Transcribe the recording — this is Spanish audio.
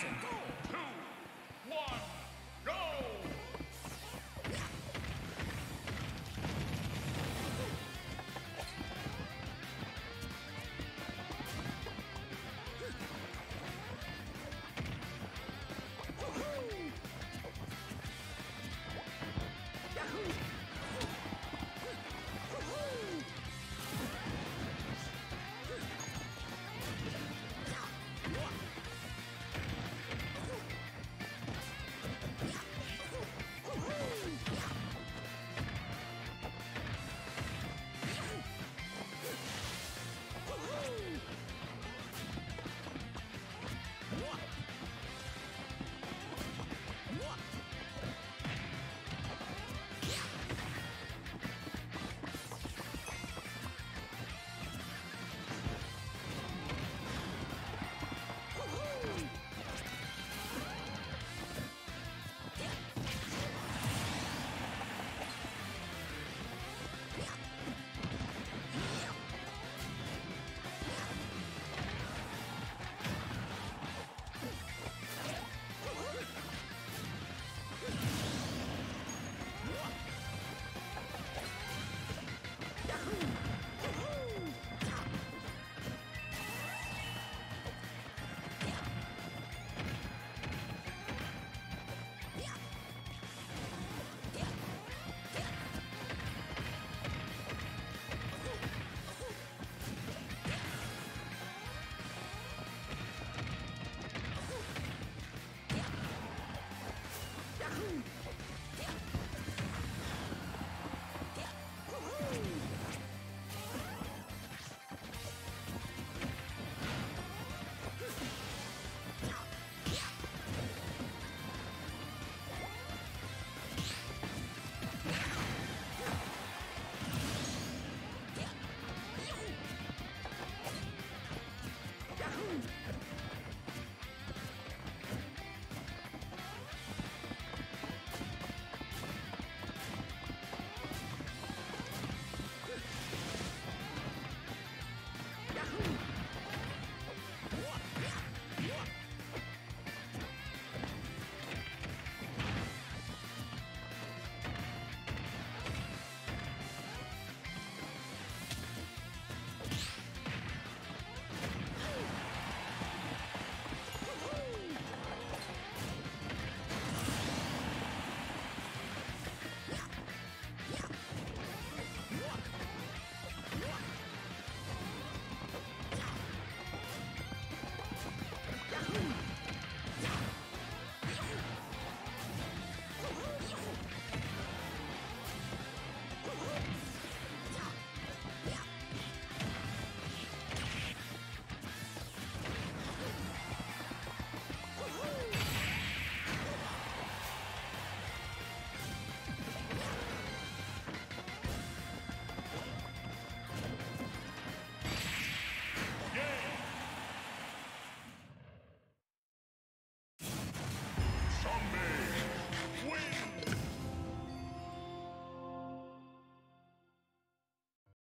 presentó